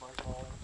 my fault.